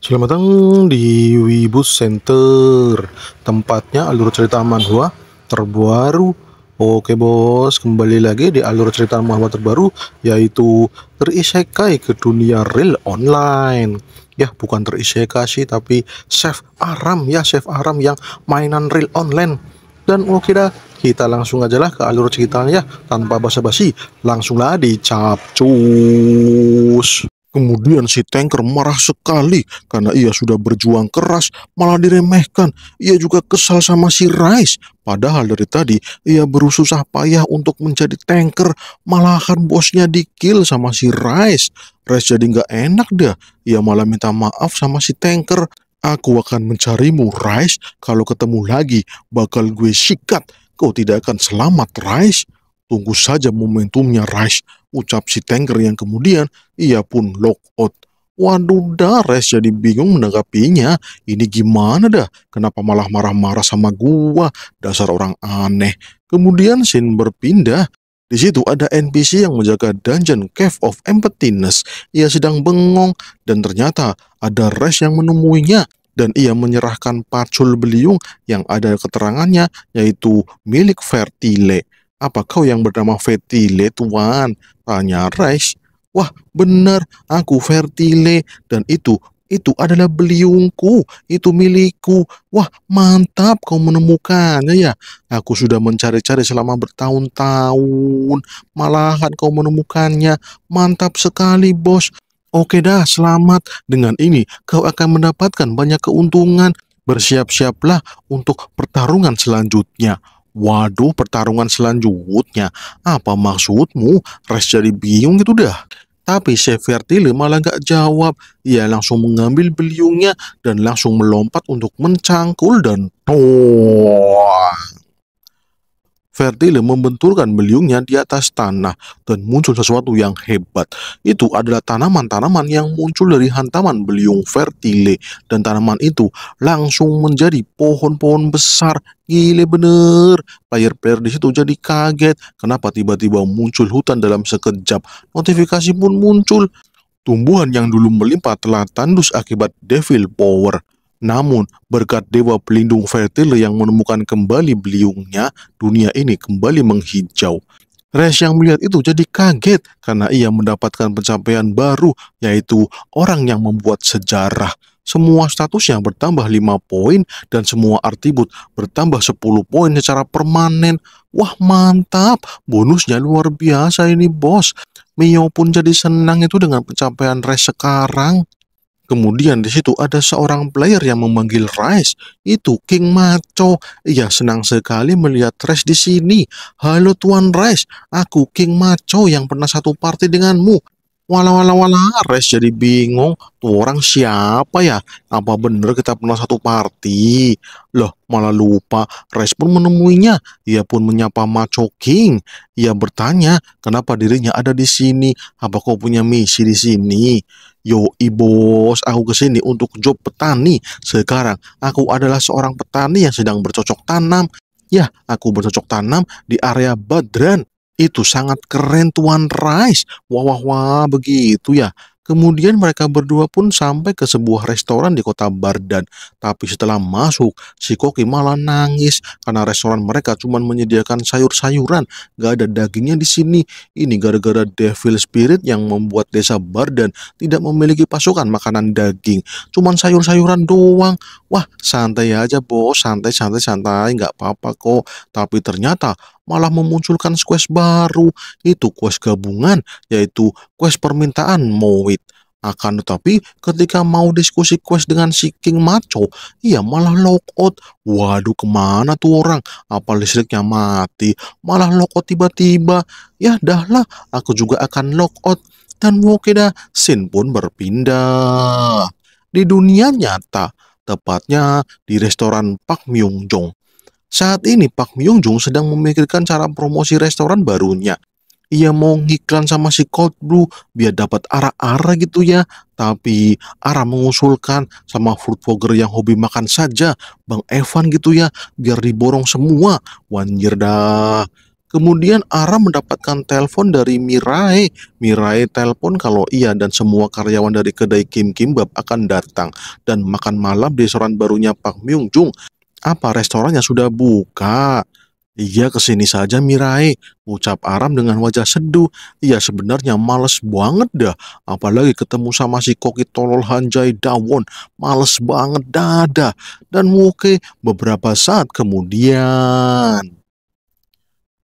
Selamat datang di Wibus Center, tempatnya alur cerita manhwa terbaru. Oke bos, kembali lagi di alur cerita manhwa terbaru, yaitu terisekai ke dunia real online. Ya, bukan terisekai sih, tapi Chef Aram ya, Chef Aram yang mainan real online. Dan oke dah, kita langsung aja lah ke alur ceritanya ya, tanpa basa-basi, langsunglah dicapcus. Kemudian si tanker marah sekali karena ia sudah berjuang keras malah diremehkan. Ia juga kesal sama si Rice. Padahal dari tadi ia berusaha payah untuk menjadi tanker malahan bosnya di kill sama si Rice. Rice jadi nggak enak dah. Ia malah minta maaf sama si tanker. Aku akan mencarimu Rice. Kalau ketemu lagi bakal gue sikat. Kau tidak akan selamat Rice. Tunggu saja momentumnya Rice ucap si tanker yang kemudian ia pun lockout. Waduh dah, Res jadi bingung menanggapinya. Ini gimana dah? Kenapa malah marah-marah sama gua? Dasar orang aneh. Kemudian scene berpindah. Di situ ada NPC yang menjaga dungeon Cave of Emptiness. Ia sedang bengong dan ternyata ada Res yang menemuinya dan ia menyerahkan pacul beliung yang ada keterangannya yaitu milik Fertile. Apa kau yang bernama Fertile, tuan? Tanya Rice. Wah, benar, aku Fertile dan itu itu adalah beliungku, itu milikku. Wah, mantap kau menemukannya ya. Aku sudah mencari-cari selama bertahun-tahun. Malahan kau menemukannya. Mantap sekali, bos. Oke dah, selamat. Dengan ini, kau akan mendapatkan banyak keuntungan. Bersiap-siaplah untuk pertarungan selanjutnya. Waduh, pertarungan selanjutnya. Apa maksudmu? Res jadi bingung gitu dah. Tapi Chef Fertile malah gak jawab. Ia langsung mengambil beliungnya dan langsung melompat untuk mencangkul dan toang. Fertile membenturkan beliungnya di atas tanah dan muncul sesuatu yang hebat. Itu adalah tanaman-tanaman yang muncul dari hantaman beliung Fertile dan tanaman itu langsung menjadi pohon-pohon besar. Gile bener. Player-player di situ jadi kaget. Kenapa tiba-tiba muncul hutan dalam sekejap? Notifikasi pun muncul. Tumbuhan yang dulu melimpah telah tandus akibat devil power. Namun, berkat dewa pelindung Fertile yang menemukan kembali beliungnya, dunia ini kembali menghijau. Res yang melihat itu jadi kaget karena ia mendapatkan pencapaian baru, yaitu orang yang membuat sejarah. Semua statusnya bertambah 5 poin dan semua atribut bertambah 10 poin secara permanen. Wah mantap, bonusnya luar biasa ini bos. Mio pun jadi senang itu dengan pencapaian Res sekarang. Kemudian di situ ada seorang player yang memanggil Rice. Itu King Macho. Ia senang sekali melihat Rice di sini. Halo Tuan Rice, aku King Macho yang pernah satu party denganmu. Walah walah walah, Rice jadi bingung. Tuh orang siapa ya? Apa bener kita pernah satu party? Loh, malah lupa. Rice pun menemuinya. Ia pun menyapa Macho King. Ia bertanya, kenapa dirinya ada di sini? Apa kau punya misi di sini? Yo, bos, aku ke sini untuk job petani. Sekarang aku adalah seorang petani yang sedang bercocok tanam. Ya, aku bercocok tanam di area Badran. Itu sangat keren Tuan Rice. Wah, wah, wah, begitu ya. Kemudian mereka berdua pun sampai ke sebuah restoran di kota Bardan. Tapi setelah masuk, si Koki malah nangis karena restoran mereka cuma menyediakan sayur-sayuran. Gak ada dagingnya di sini. Ini gara-gara Devil Spirit yang membuat desa Bardan tidak memiliki pasukan makanan daging. Cuman sayur-sayuran doang. Wah, santai aja bos, santai, santai, santai, nggak apa-apa kok. Tapi ternyata malah memunculkan quest baru. Itu quest gabungan, yaitu quest permintaan Mowit. Akan tetapi ketika mau diskusi quest dengan si King Macho, ia malah lockout. Waduh ke mana tuh orang? Apa listriknya mati? Malah lockout tiba-tiba. Ya dahlah, aku juga akan lockout. Dan Wokeda Sin pun berpindah. Di dunia nyata, tepatnya di restoran Pak Myung Jong. Saat ini Pak Myung Jong sedang memikirkan cara promosi restoran barunya ia mau ngiklan sama si Cold Blue biar dapat arah-arah gitu ya. Tapi arah mengusulkan sama food vlogger yang hobi makan saja, Bang Evan gitu ya, biar diborong semua. Wanjir dah. Kemudian Aram mendapatkan telepon dari Mirai. Mirai telepon kalau ia dan semua karyawan dari kedai Kim Kimbab akan datang dan makan malam di restoran barunya Pak Myung Jung. Apa restorannya sudah buka? Iya ke sini saja Mirai, ucap Aram dengan wajah seduh. Iya sebenarnya males banget dah, apalagi ketemu sama si koki tolol Hanjai Dawon. Males banget dada. Dan muke beberapa saat kemudian.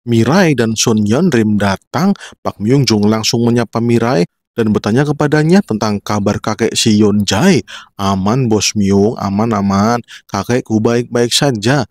Mirai dan Sun Yeonrim datang, Pak Myung Jung langsung menyapa Mirai dan bertanya kepadanya tentang kabar kakek si Yeon Jae. Aman bos Myung, aman-aman, kakekku baik-baik saja.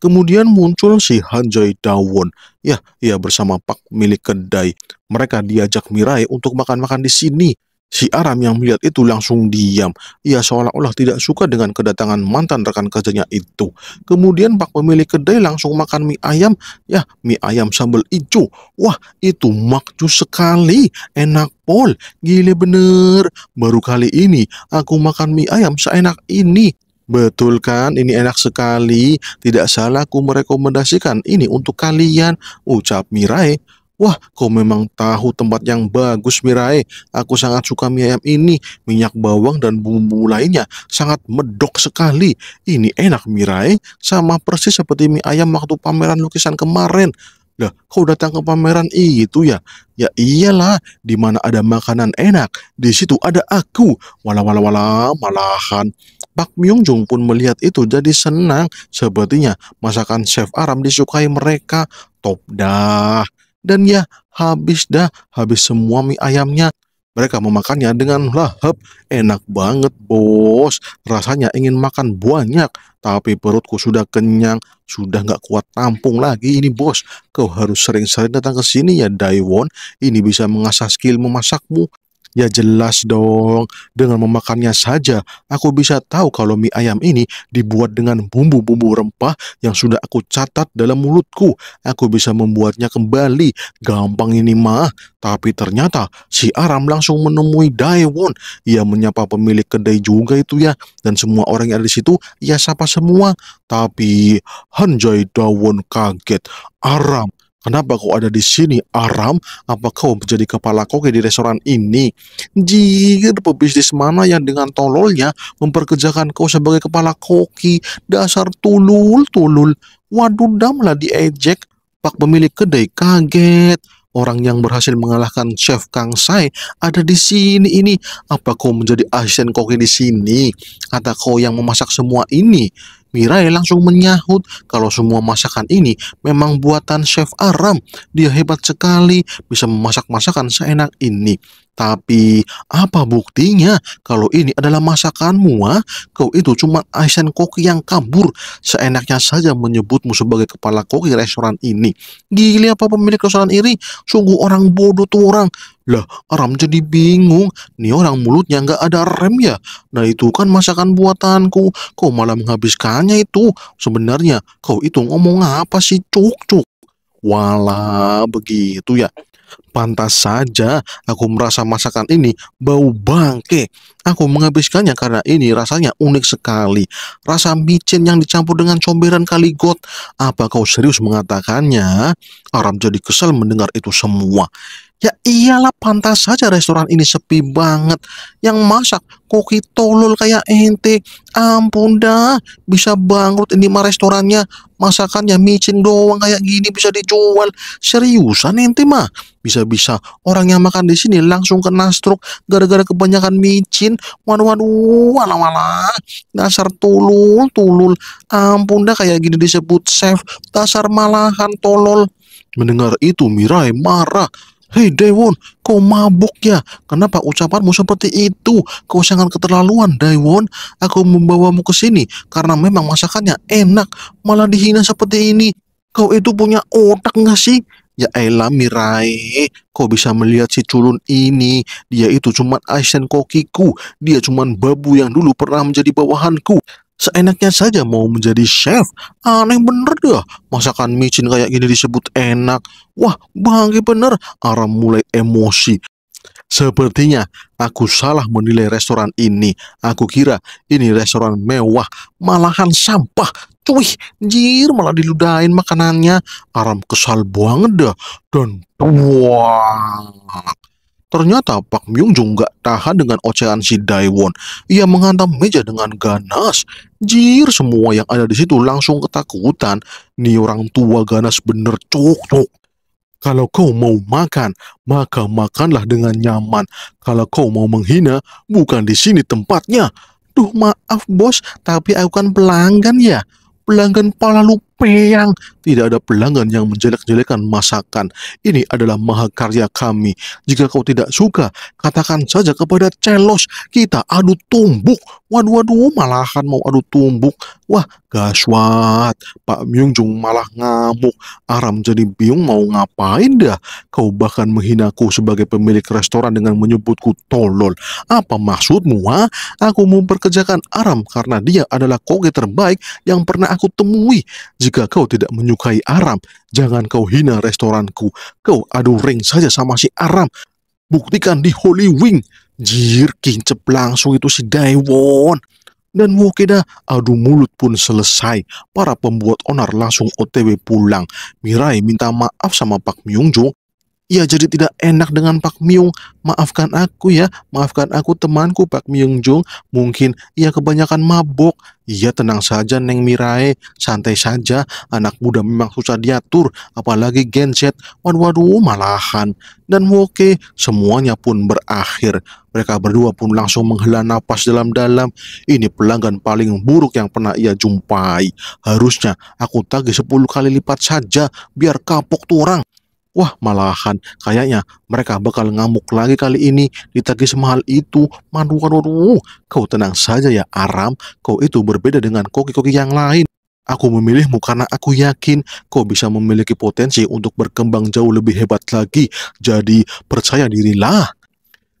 Kemudian muncul si Hanjai Dawon. Ya, ia bersama Pak milik kedai. Mereka diajak Mirai untuk makan-makan di sini. Si Aram yang melihat itu langsung diam. Ia seolah-olah tidak suka dengan kedatangan mantan rekan kerjanya itu. Kemudian Pak pemilik kedai langsung makan mie ayam. Ya, mie ayam sambal hijau. Wah, itu makjus sekali. Enak pol. Gile bener. Baru kali ini aku makan mie ayam seenak ini. Betul kan, ini enak sekali. Tidak salah aku merekomendasikan ini untuk kalian, ucap Mirai. Wah, kau memang tahu tempat yang bagus Mirai. Aku sangat suka mie ayam ini. Minyak bawang dan bumbu lainnya sangat medok sekali. Ini enak Mirai, sama persis seperti mie ayam waktu pameran lukisan kemarin. Lah, kau datang ke pameran itu ya? Ya iyalah, di mana ada makanan enak, di situ ada aku. Walah walah walah, malahan. Pak Myung Jung pun melihat itu jadi senang. Sepertinya masakan chef Aram disukai mereka. Top dah. Dan ya habis dah, habis semua mie ayamnya. Mereka memakannya dengan lahap. Enak banget bos. Rasanya ingin makan banyak. Tapi perutku sudah kenyang. Sudah nggak kuat tampung lagi ini bos. Kau harus sering-sering datang ke sini ya Daiwon. Ini bisa mengasah skill memasakmu. Ya jelas dong, dengan memakannya saja aku bisa tahu kalau mie ayam ini dibuat dengan bumbu-bumbu rempah yang sudah aku catat dalam mulutku. Aku bisa membuatnya kembali. Gampang ini mah. Tapi ternyata si Aram langsung menemui Daewon. Ia menyapa pemilik kedai juga itu ya. Dan semua orang yang ada di situ ia sapa semua. Tapi Hanjai Daewon kaget. Aram Kenapa kau ada di sini, Aram? Apa kau menjadi kepala koki di restoran ini? Jika pebisnis mana yang dengan tololnya memperkerjakan kau sebagai kepala koki? Dasar tulul-tulul. Waduh, damlah diejek. Pak pemilik kedai kaget. Orang yang berhasil mengalahkan Chef Kang Sai ada di sini ini. Apa kau menjadi asisten koki di sini? Atau kau yang memasak semua ini? Mirai langsung menyahut kalau semua masakan ini memang buatan Chef Aram. Dia hebat sekali bisa memasak masakan seenak ini. Tapi apa buktinya kalau ini adalah masakanmu? Ha? Kau itu cuma asisten koki yang kabur. Seenaknya saja menyebutmu sebagai kepala koki restoran ini. Gili apa pemilik restoran ini? Sungguh orang bodoh tuh orang. Lah, Aram jadi bingung. Nih orang mulutnya nggak ada rem ya. Nah itu kan masakan buatanku. Kau malah menghabiskannya itu. Sebenarnya kau itu ngomong apa sih cuk cuk? Walah begitu ya. Pantas saja aku merasa masakan ini bau bangke. Aku menghabiskannya karena ini rasanya unik sekali. Rasa micin yang dicampur dengan comberan kaligot. Apa kau serius mengatakannya? Aram jadi kesal mendengar itu semua. Ya iyalah pantas saja restoran ini sepi banget. Yang masak koki tolol kayak ente. Ampun dah, bisa bangkrut ini mah restorannya. Masakannya micin doang kayak gini bisa dijual. Seriusan ente mah. Bisa-bisa orang yang makan di sini langsung kena stroke gara-gara kebanyakan micin. Waduh waduh, wala wala. Dasar tulul, tulul. Ampun dah kayak gini disebut chef. Dasar malahan tolol. Mendengar itu Mirai marah. Hei Daewon, kau mabuk ya? Kenapa ucapanmu seperti itu? Kau sangat keterlaluan, Daewon. Aku membawamu ke sini karena memang masakannya enak, malah dihina seperti ini. Kau itu punya otak nggak sih? Ya elah Mirai, kau bisa melihat si culun ini. Dia itu cuma asisten kokiku. Dia cuma babu yang dulu pernah menjadi bawahanku. Seenaknya saja mau menjadi chef. Aneh bener dah. Masakan micin kayak gini disebut enak. Wah, bangke bener. Aram mulai emosi. Sepertinya aku salah menilai restoran ini. Aku kira ini restoran mewah, malahan sampah. Cuih, jir malah diludahin makanannya. Aram kesal banget dah. Dan tuak. Ternyata Pak Myung Jung gak tahan dengan ocehan si Daewon. Ia menghantam meja dengan ganas. Jir, semua yang ada di situ langsung ketakutan. Nih orang tua ganas bener cok cok. Kalau kau mau makan, maka makanlah dengan nyaman. Kalau kau mau menghina, bukan di sini tempatnya. Duh maaf bos, tapi aku kan pelanggan ya. Pelanggan pala lupeang. Tidak ada pelanggan yang menjelek-jelekan masakan. Ini adalah mahakarya kami. Jika kau tidak suka, katakan saja kepada Celos. Kita adu tumbuk. Waduh, waduh, malahan mau adu tumbuk. Wah, gaswat. Pak Myung Jung malah ngamuk. Aram jadi bingung mau ngapain dah. Kau bahkan menghinaku sebagai pemilik restoran dengan menyebutku tolol. Apa maksudmu, ha? Aku memperkerjakan Aram karena dia adalah koki terbaik yang pernah aku temui. Jika kau tidak menyukai Aram, jangan kau hina restoranku. Kau adu ring saja sama si Aram. Buktikan di Holy Wing. Jir, kincep langsung itu si Daewon. Dan Wokeda adu mulut pun selesai. Para pembuat onar langsung OTW pulang. Mirai minta maaf sama Pak Myung Jung Ia jadi tidak enak dengan Pak Myung. Maafkan aku ya, maafkan aku temanku Pak Myung Jung. Mungkin ia kebanyakan mabok. Iya tenang saja Neng Mirai, santai saja. Anak muda memang susah diatur, apalagi Gen Z. Waduh, waduh, malahan. Dan oke, semuanya pun berakhir. Mereka berdua pun langsung menghela napas dalam-dalam. Ini pelanggan paling buruk yang pernah ia jumpai. Harusnya aku tagih 10 kali lipat saja, biar kapok tuh orang. Wah, malahan kayaknya mereka bakal ngamuk lagi kali ini ditagih semahal itu. Waduh. Kau tenang saja ya Aram, kau itu berbeda dengan koki-koki yang lain. Aku memilihmu karena aku yakin kau bisa memiliki potensi untuk berkembang jauh lebih hebat lagi. Jadi percaya dirilah.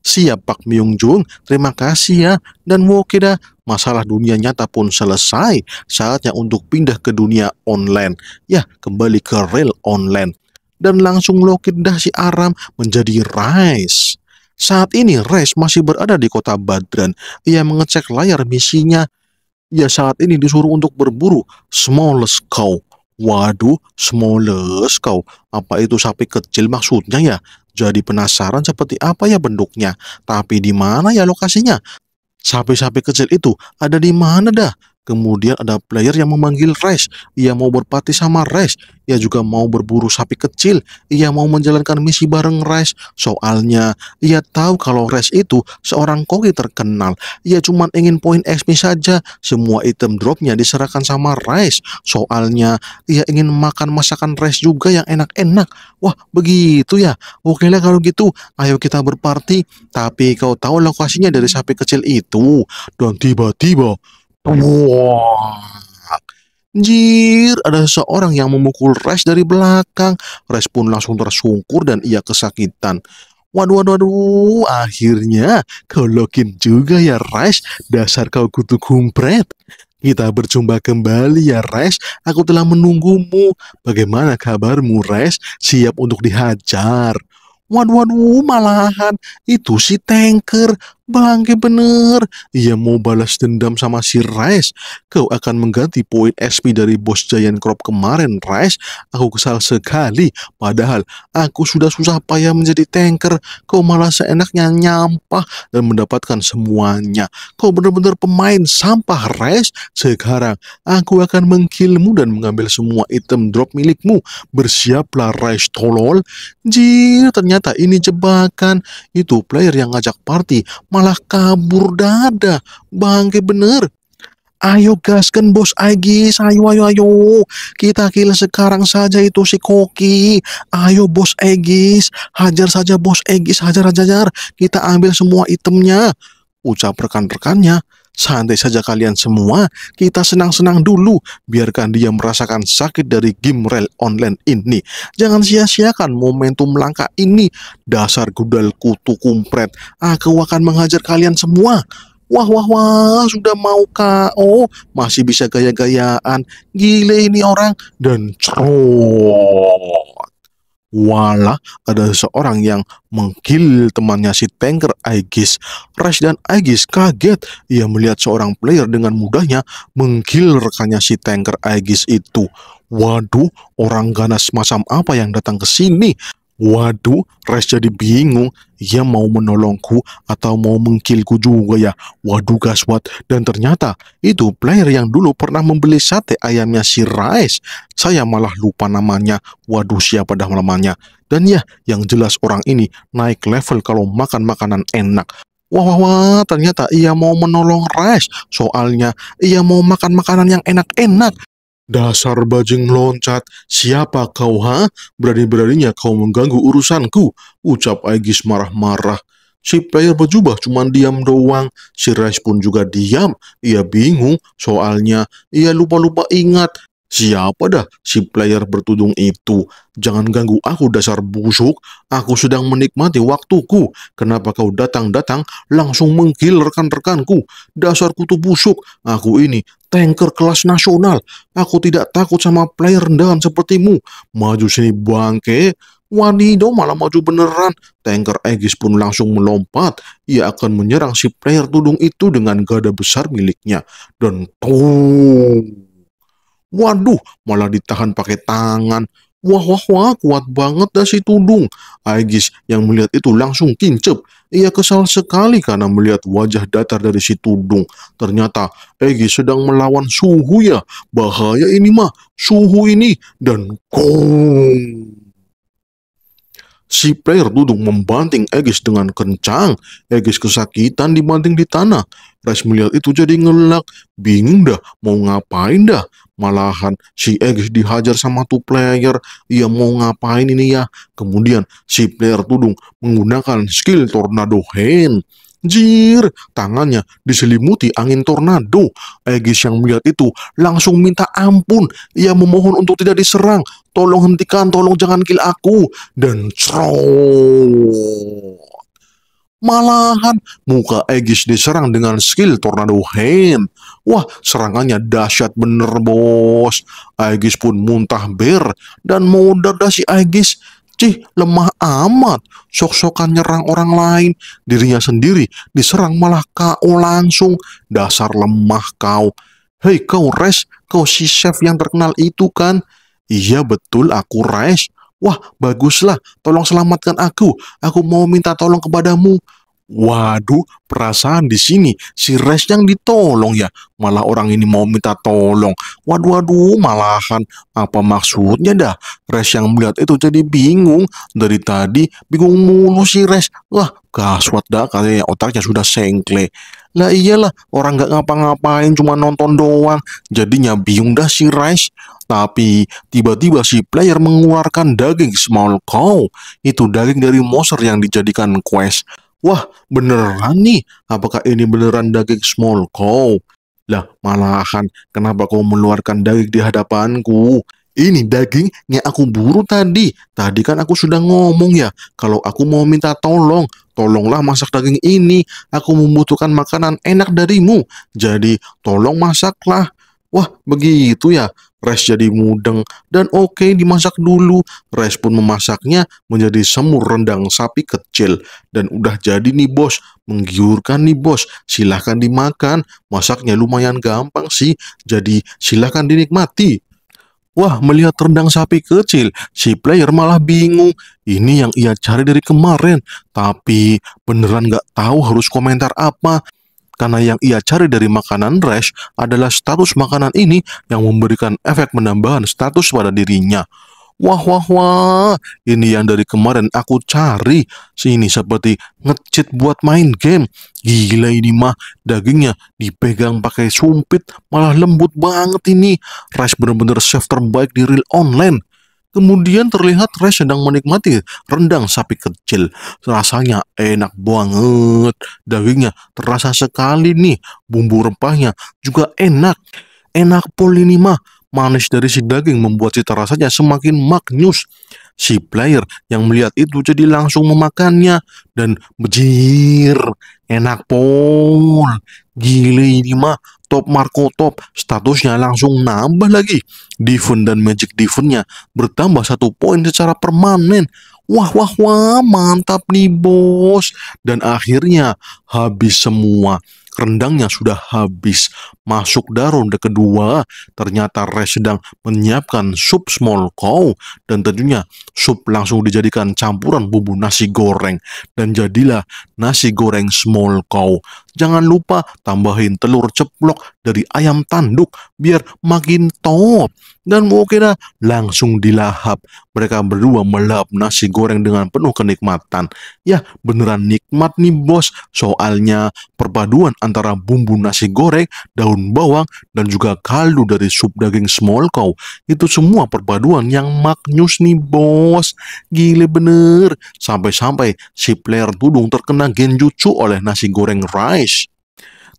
Siap Pak Myung Jung, terima kasih ya. Dan dah, masalah dunia nyata pun selesai. Saatnya untuk pindah ke dunia online. Ya, kembali ke real online dan langsung lokit dah si Aram menjadi Rais. Saat ini Rais masih berada di kota Badran. Ia mengecek layar misinya. Ia saat ini disuruh untuk berburu smallest cow. Waduh, smallest cow. Apa itu sapi kecil maksudnya ya? Jadi penasaran seperti apa ya bentuknya. Tapi di mana ya lokasinya? Sapi-sapi kecil itu ada di mana dah? Kemudian ada player yang memanggil Res. Ia mau berpati sama Res. Ia juga mau berburu sapi kecil. Ia mau menjalankan misi bareng Res. Soalnya, ia tahu kalau Res itu seorang koki terkenal. Ia cuma ingin poin XP saja. Semua item dropnya diserahkan sama Res. Soalnya, ia ingin makan masakan Res juga yang enak-enak. Wah, begitu ya. Oke lah kalau gitu, ayo kita berparti. Tapi kau tahu lokasinya dari sapi kecil itu. Dan tiba-tiba Wah. Jir, ada seseorang yang memukul Res dari belakang. Res pun langsung tersungkur dan ia kesakitan. Waduh, waduh, waduh, akhirnya kau login juga ya Res, dasar kau kutu kumpret. Kita berjumpa kembali ya Res, aku telah menunggumu. Bagaimana kabarmu Res? Siap untuk dihajar? Waduh, waduh, malahan itu si tanker Bangke bener, ia mau balas dendam sama si Rice. Kau akan mengganti poin SP dari bos Giant Crop kemarin, Rice. Aku kesal sekali, padahal aku sudah susah payah menjadi tanker. Kau malah seenaknya nyampah dan mendapatkan semuanya. Kau benar-benar pemain sampah, Rice. Sekarang, aku akan mengkilmu dan mengambil semua item drop milikmu. Bersiaplah, Rice tolol. Jir, ternyata ini jebakan. Itu player yang ngajak party, malah kabur dada. Bangke bener. Ayo gaskan bos Agis, ayo ayo ayo. Kita kill sekarang saja itu si Koki. Ayo bos Egis, hajar saja bos Egis, hajar hajar. Kita ambil semua itemnya. Ucap rekan-rekannya. Santai saja kalian semua, kita senang-senang dulu, biarkan dia merasakan sakit dari game rel online ini. Jangan sia-siakan momentum langka ini, dasar gudal kutu kumpret. Aku akan menghajar kalian semua. Wah, wah, wah, sudah mau KO, masih bisa gaya-gayaan. Gile ini orang, dan cerot. Walah, ada seseorang yang mengkill temannya si tanker Aegis. Rash dan Aegis kaget. Ia melihat seorang player dengan mudahnya mengkill rekannya si tanker Aegis itu. Waduh, orang ganas macam apa yang datang ke sini? Waduh, Res jadi bingung. Ia mau menolongku atau mau mengkilku juga ya. Waduh gaswat. Dan ternyata itu player yang dulu pernah membeli sate ayamnya si Rais. Saya malah lupa namanya. Waduh siapa dah namanya. Dan ya, yang jelas orang ini naik level kalau makan makanan enak. Wah, wah, wah, ternyata ia mau menolong Rais. Soalnya ia mau makan makanan yang enak-enak. Dasar bajing loncat, siapa kau ha? Berani-beraninya kau mengganggu urusanku, ucap Aegis marah-marah. Si player berjubah cuma diam doang, si Rice pun juga diam. Ia bingung, soalnya ia lupa-lupa ingat Siapa dah si player bertudung itu? Jangan ganggu aku dasar busuk. Aku sedang menikmati waktuku. Kenapa kau datang-datang langsung mengkill rekan-rekanku? Dasar kutu busuk. Aku ini tanker kelas nasional. Aku tidak takut sama player rendahan sepertimu. Maju sini bangke. Wadidaw malah maju beneran. Tanker Aegis pun langsung melompat. Ia akan menyerang si player tudung itu dengan gada besar miliknya. Dan tuh Waduh, malah ditahan pakai tangan. Wah, wah, wah, kuat banget dah si tudung. Aegis yang melihat itu langsung kincep. Ia kesal sekali karena melihat wajah datar dari si tudung. Ternyata Aegis sedang melawan suhu ya. Bahaya ini mah, suhu ini. Dan kong. Si player duduk membanting Aegis dengan kencang. Aegis kesakitan dibanting di tanah. Rice melihat itu jadi ngelak. Bingung dah mau ngapain dah. Malahan si Aegis dihajar sama tuh player. Ia mau ngapain ini ya. Kemudian si player tudung menggunakan skill Tornado Hand. Jir, tangannya diselimuti angin tornado. Aegis yang melihat itu langsung minta ampun. Ia memohon untuk tidak diserang. Tolong hentikan, tolong jangan kill aku. Dan cerot. Malahan muka Aegis diserang dengan skill Tornado Hand. Wah, serangannya dahsyat bener bos. Aegis pun muntah ber dan mau dadah si Aegis Cih, lemah amat. Sok-sokan nyerang orang lain. Dirinya sendiri diserang malah kau langsung. Dasar lemah kau. Hei kau Res, kau si chef yang terkenal itu kan? Iya betul aku Res. Wah baguslah, tolong selamatkan aku. Aku mau minta tolong kepadamu. Waduh, perasaan di sini si Res yang ditolong ya. Malah orang ini mau minta tolong. Waduh, waduh, malahan apa maksudnya dah? Res yang melihat itu jadi bingung. Dari tadi bingung mulu si Res. Wah, gaswat dah katanya otaknya sudah sengkle. Lah iyalah, orang gak ngapa-ngapain cuma nonton doang. Jadinya bingung dah si Res. Tapi tiba-tiba si player mengeluarkan daging small cow. Itu daging dari monster yang dijadikan quest. Wah, beneran nih. Apakah ini beneran daging small cow? Lah, malahan kenapa kau mengeluarkan daging di hadapanku? Ini daging yang aku buru tadi. Tadi kan aku sudah ngomong ya, kalau aku mau minta tolong, tolonglah masak daging ini. Aku membutuhkan makanan enak darimu. Jadi, tolong masaklah. Wah, begitu ya. Res jadi mudeng dan oke okay, dimasak dulu. Res pun memasaknya menjadi semur rendang sapi kecil. Dan udah jadi nih bos, menggiurkan nih bos. Silahkan dimakan, masaknya lumayan gampang sih. Jadi silahkan dinikmati. Wah, melihat rendang sapi kecil, si player malah bingung. Ini yang ia cari dari kemarin. Tapi beneran gak tahu harus komentar apa karena yang ia cari dari makanan Rash adalah status makanan ini yang memberikan efek menambahkan status pada dirinya. Wah wah wah, ini yang dari kemarin aku cari. Sini seperti ngecit buat main game. Gila ini mah, dagingnya dipegang pakai sumpit, malah lembut banget ini. Rice bener-bener chef terbaik di real online. Kemudian terlihat Ray sedang menikmati rendang sapi kecil. Rasanya enak banget. Dagingnya terasa sekali nih. Bumbu rempahnya juga enak. Enak pol ini mah. Manis dari si daging membuat cita rasanya semakin maknyus. Si player yang melihat itu jadi langsung memakannya dan bejir, enak pol. Gile ini mah top Marco top, statusnya langsung nambah lagi. Defense dan magic defense-nya bertambah satu poin secara permanen. Wah, wah, wah, mantap nih bos. Dan akhirnya habis semua rendangnya sudah habis. Masuk daun kedua, ternyata Res sedang menyiapkan sup small cow dan tentunya sup langsung dijadikan campuran bumbu nasi goreng dan jadilah nasi goreng small cow. Jangan lupa tambahin telur ceplok dari ayam tanduk biar makin top. Dan oke dah, langsung dilahap. Mereka berdua melahap nasi goreng dengan penuh kenikmatan. Ya, beneran nikmat nih bos. Soalnya perpaduan antara bumbu nasi goreng, daun bawang, dan juga kaldu dari sup daging small cow. Itu semua perpaduan yang maknyus nih bos. Gile bener. Sampai-sampai si player tudung terkena genjutsu oleh nasi goreng rice.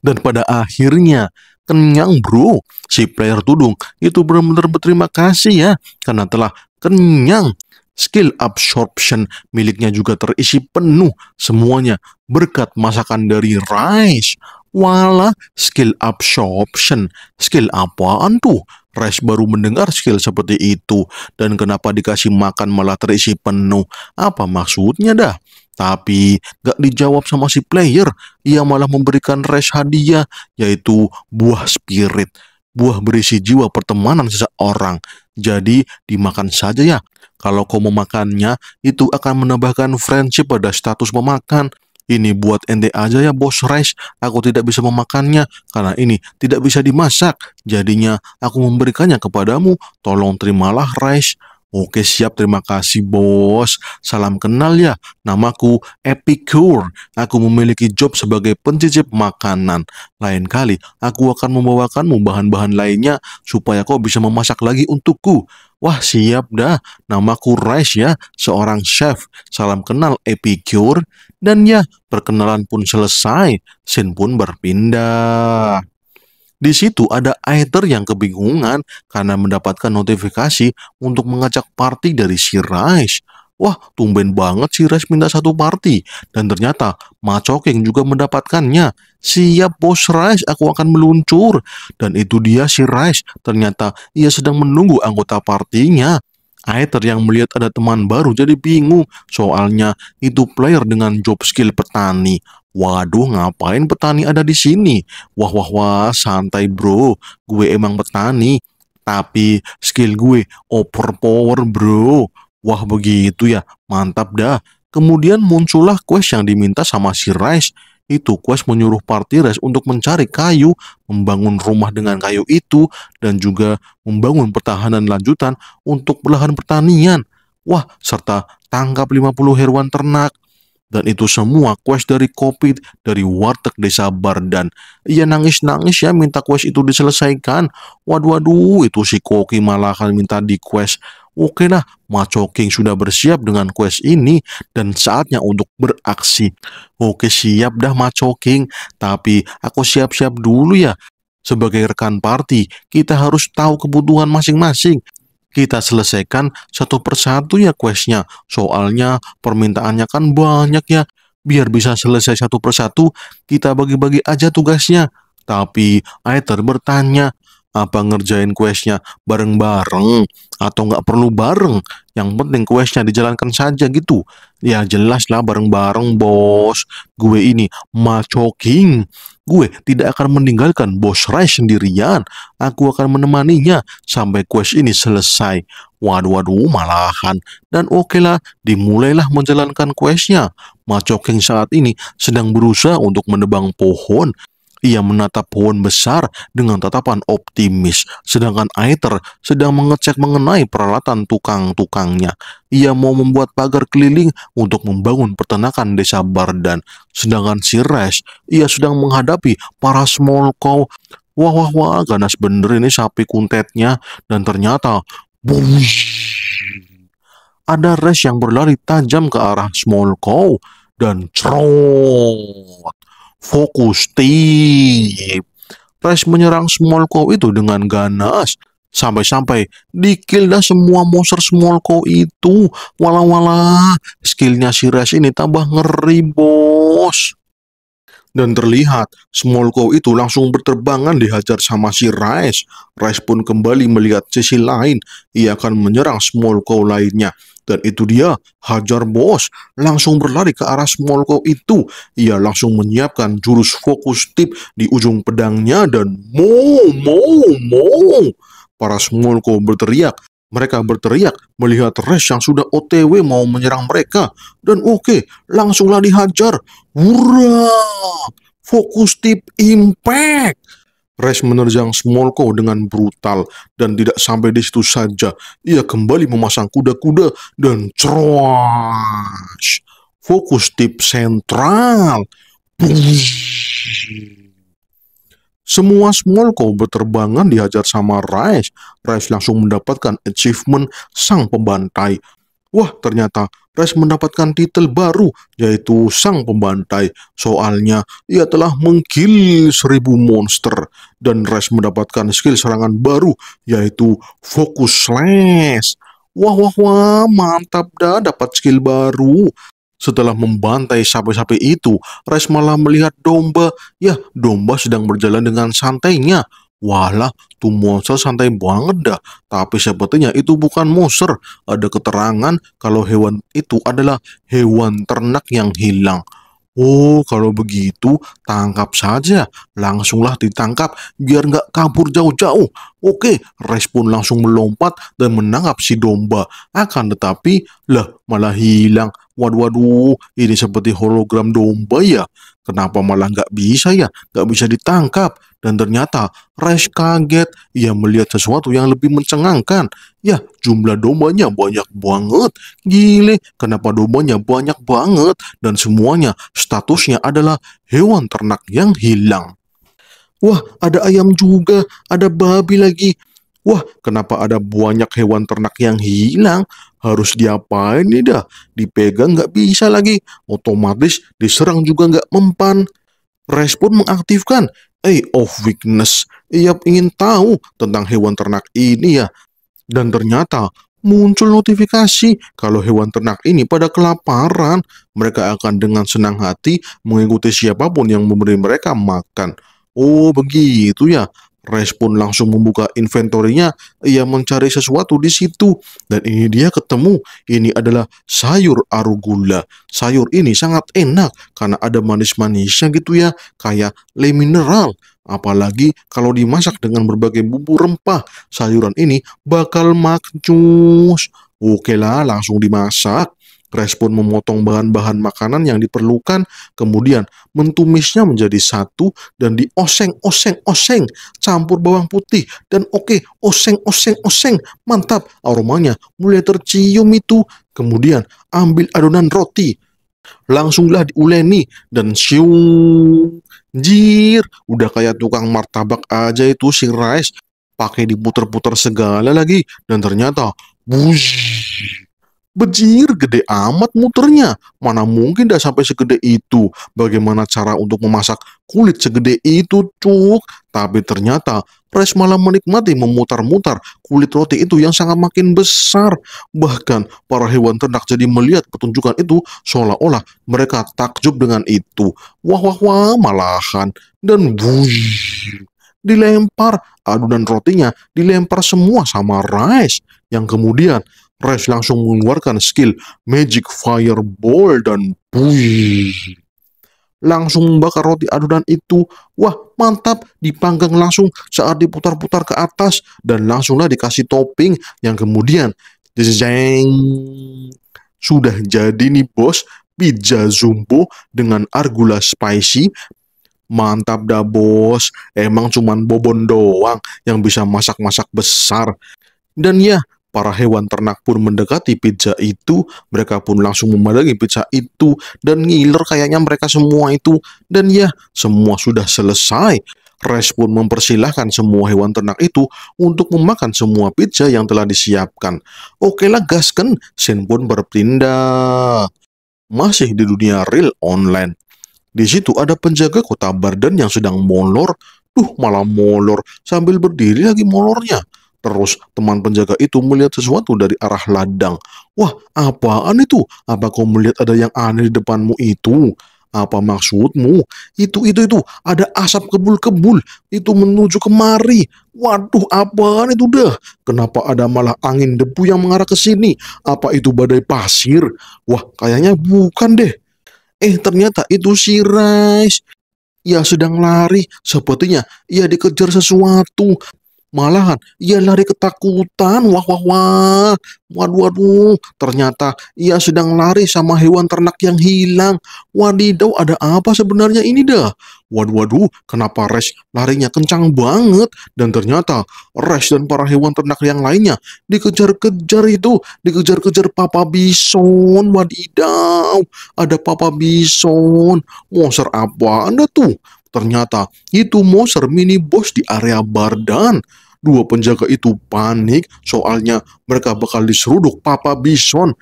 Dan pada akhirnya kenyang bro. Si player tudung itu benar-benar berterima kasih ya karena telah kenyang. Skill absorption miliknya juga terisi penuh semuanya berkat masakan dari Rice. Walah, skill absorption. Skill apaan tuh? Rice baru mendengar skill seperti itu. Dan kenapa dikasih makan malah terisi penuh? Apa maksudnya dah? Tapi gak dijawab sama si player, ia malah memberikan res hadiah, yaitu buah spirit. Buah berisi jiwa pertemanan seseorang. Jadi dimakan saja ya. Kalau kau memakannya, itu akan menambahkan friendship pada status pemakan. Ini buat ente aja ya bos rice, aku tidak bisa memakannya karena ini tidak bisa dimasak. Jadinya aku memberikannya kepadamu, tolong terimalah rice. Oke siap, terima kasih bos. Salam kenal ya, namaku Epicure. Aku memiliki job sebagai pencicip makanan. Lain kali, aku akan membawakanmu bahan-bahan lainnya supaya kau bisa memasak lagi untukku. Wah siap dah, namaku Rice ya, seorang chef. Salam kenal Epicure. Dan ya, perkenalan pun selesai, scene pun berpindah. Di situ ada Aether yang kebingungan karena mendapatkan notifikasi untuk mengajak party dari si Rice. Wah, tumben banget si Rice minta satu party. Dan ternyata Macoking juga mendapatkannya. Siap bos Rice, aku akan meluncur. Dan itu dia si Rice. Ternyata ia sedang menunggu anggota partinya. Aether yang melihat ada teman baru jadi bingung. Soalnya itu player dengan job skill petani. Waduh, ngapain petani ada di sini? Wah, wah, wah, santai bro. Gue emang petani. Tapi skill gue overpower bro. Wah, begitu ya. Mantap dah. Kemudian muncullah quest yang diminta sama si Rice. Itu quest menyuruh party Rice untuk mencari kayu, membangun rumah dengan kayu itu, dan juga membangun pertahanan lanjutan untuk belahan pertanian. Wah, serta tangkap 50 hewan ternak. Dan itu semua quest dari Kopit, dari warteg desa Bardan. Ia nangis-nangis ya minta quest itu diselesaikan. Waduh-waduh, itu si Koki malah akan minta di quest. Oke lah, Macho King sudah bersiap dengan quest ini dan saatnya untuk beraksi. Oke siap dah Macho King, tapi aku siap-siap dulu ya. Sebagai rekan party, kita harus tahu kebutuhan masing-masing kita selesaikan satu persatu ya questnya. Soalnya permintaannya kan banyak ya. Biar bisa selesai satu persatu, kita bagi-bagi aja tugasnya. Tapi Aether bertanya, apa ngerjain questnya bareng-bareng atau nggak perlu bareng? Yang penting questnya dijalankan saja gitu. Ya jelas lah bareng-bareng bos. Gue ini macho king gue tidak akan meninggalkan bos Rai sendirian. Aku akan menemaninya sampai quest ini selesai. Waduh waduh malahan. Dan oke lah dimulailah menjalankan questnya. Macho king saat ini sedang berusaha untuk menebang pohon ia menatap pohon besar dengan tatapan optimis, sedangkan Aether sedang mengecek mengenai peralatan tukang-tukangnya. Ia mau membuat pagar keliling untuk membangun peternakan desa Bardan, sedangkan si Resh, ia sedang menghadapi para small cow. Wah, wah, wah, ganas bener ini sapi kuntetnya, dan ternyata, bush, ada Resh yang berlari tajam ke arah small cow, dan cerot fokus tip. Price menyerang Small Cow itu dengan ganas Sampai-sampai dikill dah semua monster small cow itu. Walah-walah, skillnya si Res ini tambah ngeri bos. Dan terlihat small cow itu langsung berterbangan dihajar sama si Rice. Rice pun kembali melihat sisi lain. Ia akan menyerang small cow lainnya. Dan itu dia, hajar bos. Langsung berlari ke arah small cow itu. Ia langsung menyiapkan jurus fokus tip di ujung pedangnya dan mo, mo, mo. Para small cow berteriak. Mereka berteriak melihat Resh yang sudah OTW mau menyerang mereka. Dan oke, okay, langsunglah dihajar. Hurra! Fokus tip impact. Resh menerjang Smolko dengan brutal dan tidak sampai di situ saja. Ia kembali memasang kuda-kuda dan crash. Fokus tip sentral. Bush. Semua Smolko berterbangan dihajar sama Rice. Rice langsung mendapatkan achievement sang pembantai. Wah, ternyata Rice mendapatkan titel baru, yaitu Sang Pembantai. Soalnya, ia telah mengkill seribu monster. Dan Rice mendapatkan skill serangan baru, yaitu Focus Slash. Wah, wah, wah, mantap dah dapat skill baru. Setelah membantai sapi-sapi itu, Res malah melihat domba. Ya, domba sedang berjalan dengan santainya. Walah, tuh monster santai banget dah. Tapi sepertinya itu bukan monster. Ada keterangan kalau hewan itu adalah hewan ternak yang hilang. Oh, kalau begitu tangkap saja. Langsunglah ditangkap biar nggak kabur jauh-jauh. Oke, respon langsung melompat dan menangkap si domba. Akan tetapi, lah malah hilang. Waduh, waduh, ini seperti hologram domba ya. Kenapa malah nggak bisa ya? Nggak bisa ditangkap. Dan ternyata Resh kaget, ia melihat sesuatu yang lebih mencengangkan. Ya, jumlah dombanya banyak banget. Gile, kenapa dombanya banyak banget? Dan semuanya statusnya adalah hewan ternak yang hilang. Wah, ada ayam juga, ada babi lagi. Wah, kenapa ada banyak hewan ternak yang hilang? Harus diapain nih dah? Dipegang nggak bisa lagi. Otomatis diserang juga nggak mempan. Respon mengaktifkan Eye of Weakness. Ia ingin tahu tentang hewan ternak ini ya. Dan ternyata muncul notifikasi kalau hewan ternak ini pada kelaparan. Mereka akan dengan senang hati mengikuti siapa pun yang memberi mereka makan. Oh begitu ya. Respon langsung membuka inventorinya, ia mencari sesuatu di situ. Dan ini dia ketemu, ini adalah sayur arugula. Sayur ini sangat enak karena ada manis-manisnya gitu ya, kayak le mineral. Apalagi kalau dimasak dengan berbagai bumbu rempah, sayuran ini bakal maknyus. Oke lah, langsung dimasak. Respon memotong bahan-bahan makanan yang diperlukan, kemudian mentumisnya menjadi satu dan dioseng-oseng-oseng, campur bawang putih dan oke, oseng-oseng-oseng, mantap, aromanya mulai tercium itu. Kemudian ambil adonan roti, langsunglah diuleni dan siung, jir, udah kayak tukang martabak aja itu si rice, pakai diputer-puter segala lagi dan ternyata bush Bejir gede amat muternya. Mana mungkin dah sampai segede itu. Bagaimana cara untuk memasak kulit segede itu, cuk? Tapi ternyata Pres malah menikmati memutar-mutar kulit roti itu yang sangat makin besar. Bahkan para hewan ternak jadi melihat pertunjukan itu seolah-olah mereka takjub dengan itu. Wah wah wah malahan. Dan wuih, dilempar adonan rotinya dilempar semua sama Rice yang kemudian Rice langsung mengeluarkan skill Magic Fireball dan buih. Langsung membakar roti adonan itu. Wah, mantap. Dipanggang langsung saat diputar-putar ke atas. Dan langsunglah dikasih topping yang kemudian jeng sudah jadi nih bos pizza zumbo dengan argula spicy mantap dah bos emang cuman bobon doang yang bisa masak-masak besar dan ya Para hewan ternak pun mendekati pizza itu, mereka pun langsung memandangi pizza itu, dan ngiler kayaknya mereka semua itu. Dan ya, semua sudah selesai. Res pun mempersilahkan semua hewan ternak itu untuk memakan semua pizza yang telah disiapkan. Oke lah gaskan, Sen pun berpindah. Masih di dunia real online. Di situ ada penjaga kota Bardan yang sedang molor. Duh, malah molor sambil berdiri lagi molornya. Terus teman penjaga itu melihat sesuatu dari arah ladang. Wah, apaan itu? Apa kau melihat ada yang aneh di depanmu itu? Apa maksudmu? Itu, itu, itu. Ada asap kebul-kebul. Itu menuju kemari. Waduh, apaan itu dah? Kenapa ada malah angin debu yang mengarah ke sini? Apa itu badai pasir? Wah, kayaknya bukan deh. Eh, ternyata itu si Rice. Ia sedang lari, sepertinya ia dikejar sesuatu. Malahan ia lari ketakutan. Wah, wah, wah. Waduh, waduh. Ternyata ia sedang lari sama hewan ternak yang hilang. Wadidaw, ada apa sebenarnya ini dah? Waduh, waduh. Kenapa Res larinya kencang banget? Dan ternyata Res dan para hewan ternak yang lainnya dikejar-kejar itu. Dikejar-kejar Papa Bison. Wadidaw. Ada Papa Bison. Monster apa anda tuh? Ternyata itu monster mini boss di area Bardan. Dua penjaga itu panik soalnya mereka bakal diseruduk Papa Bison.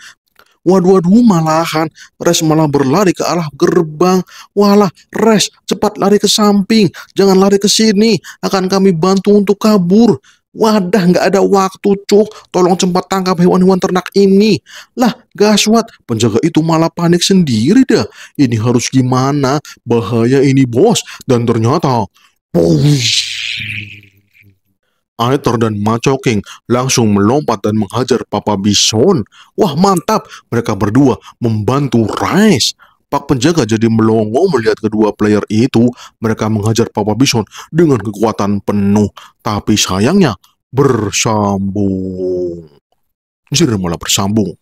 Waduh, waduh, malahan Res malah berlari ke arah gerbang. Walah, Res, cepat lari ke samping. Jangan lari ke sini. Akan kami bantu untuk kabur. Wadah, nggak ada waktu, cuk. Tolong cepat tangkap hewan-hewan ternak ini. Lah, gaswat. Penjaga itu malah panik sendiri dah. Ini harus gimana? Bahaya ini, bos. Dan ternyata... Aether dan Macho King langsung melompat dan menghajar Papa Bison. Wah mantap, mereka berdua membantu Rice. Pak penjaga jadi melongo melihat kedua player itu. Mereka menghajar Papa Bison dengan kekuatan penuh. Tapi sayangnya bersambung. Jadi malah bersambung.